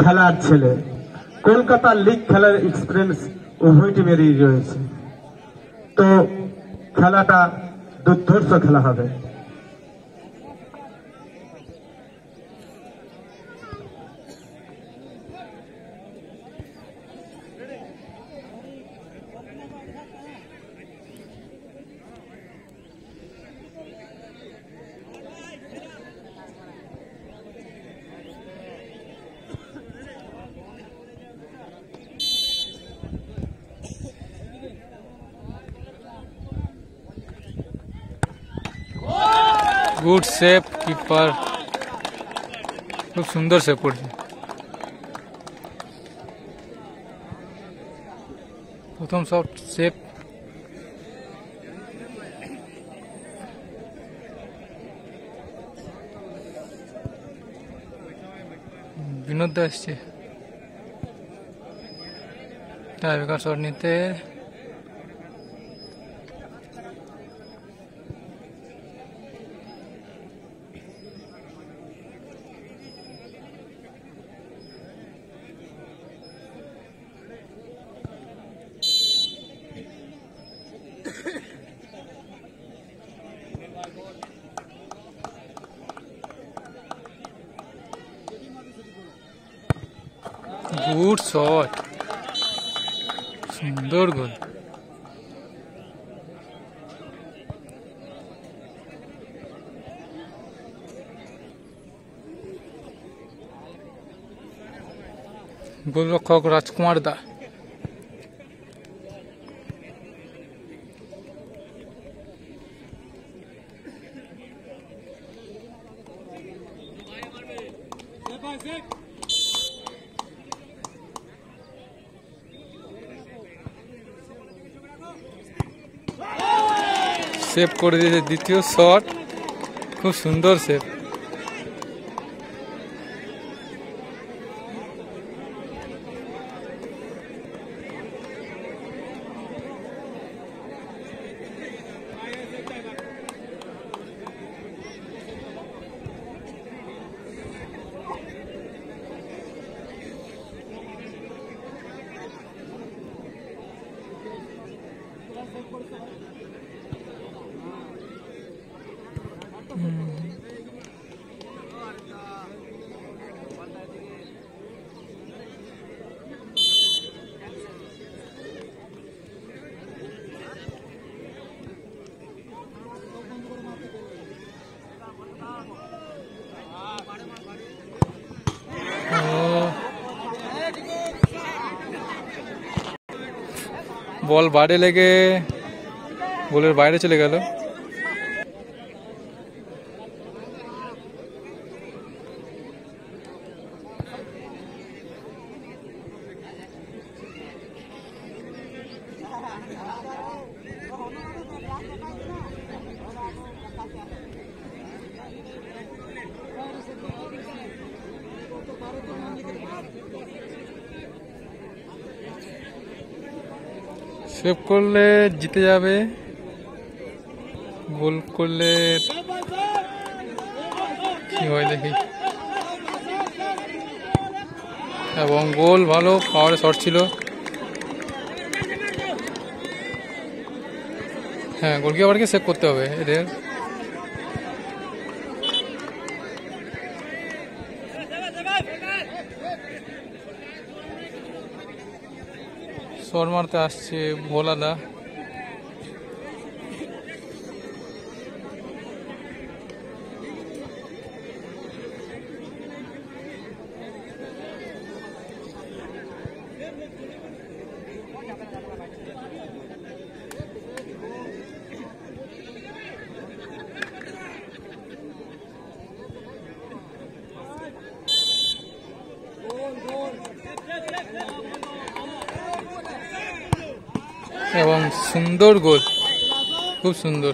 খেলার ছেলে। কলকাতা লিগ খেলার এক্সপিরিয়েন্স উভয় টিমেরই রয়েছে। তো খেলাটা দুর্ধর্ষ খেলা হবে। Good save keeper. खूब सुंदर से पड़ जाए प्रथम shot save Vinod Das ji. Tiger shot नीते। Good shot সুন্দর গোল গোলরক্ষক রাজকুমার দা সেভ করে দিয়েছে দ্বিতীয় শট খুব সুন্দর সেভ বল বাড়ে লেগে গোলের বাইরে চলে গেল সেভ করলে জিতে যাবে। গোল করলে কি হয় দেখি। এবং গোল ভালো পাওয়ারে শর্ট ছিল। হ্যাঁ গোলকিপারকে সেভ করতে হবে এদের। শট মারতে আসছে ভোলাদা। এবং সুন্দর গোল খুব সুন্দর